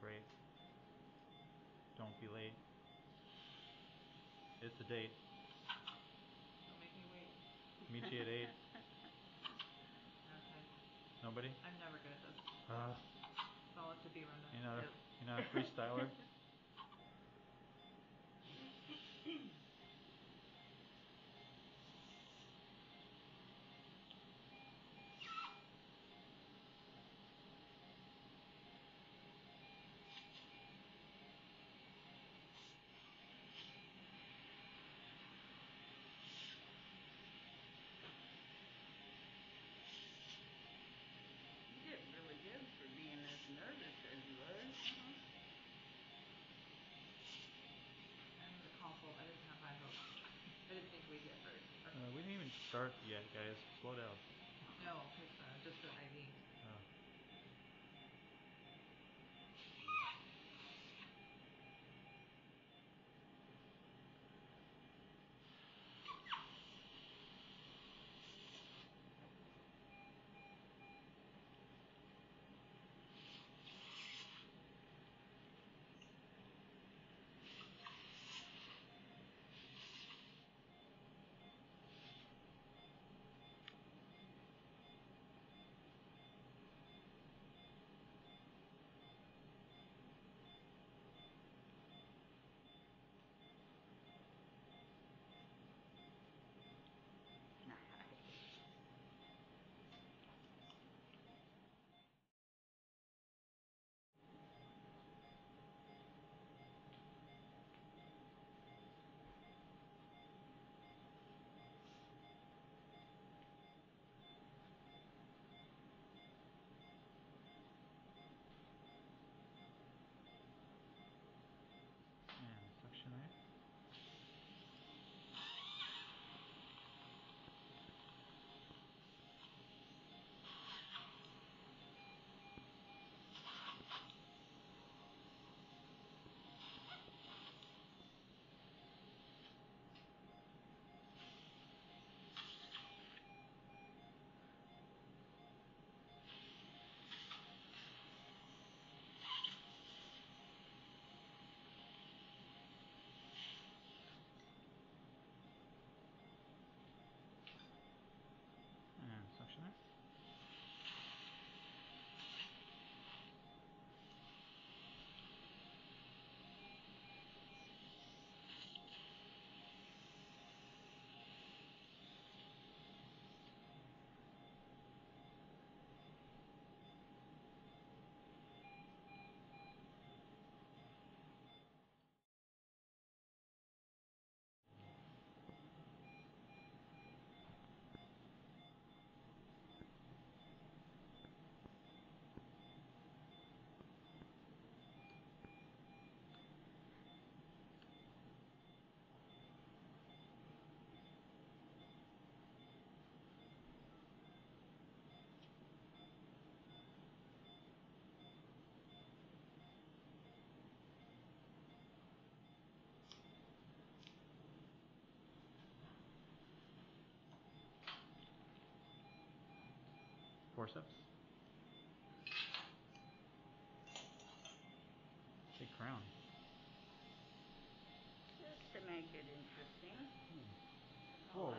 great. Don't be late. It's a date. Don't make me wait. Meet you at 8. Okay. Nobody? I'm never good at this. Uh, it's all up to be You're not a, you're not a freestyler? start yet, guys. Slow down. No, it's uh, just for IV. Forceps. Big crown. Just to make it interesting. Whoa.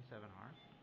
77R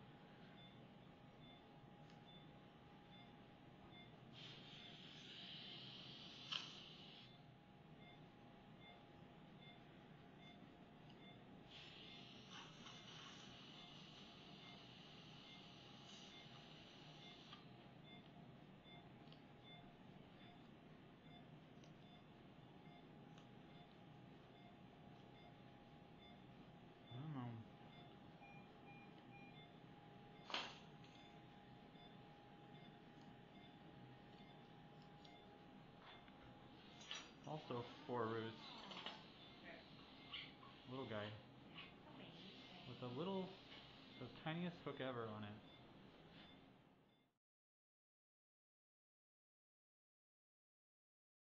Also four roots. Little guy. With the little, the tiniest hook ever on it.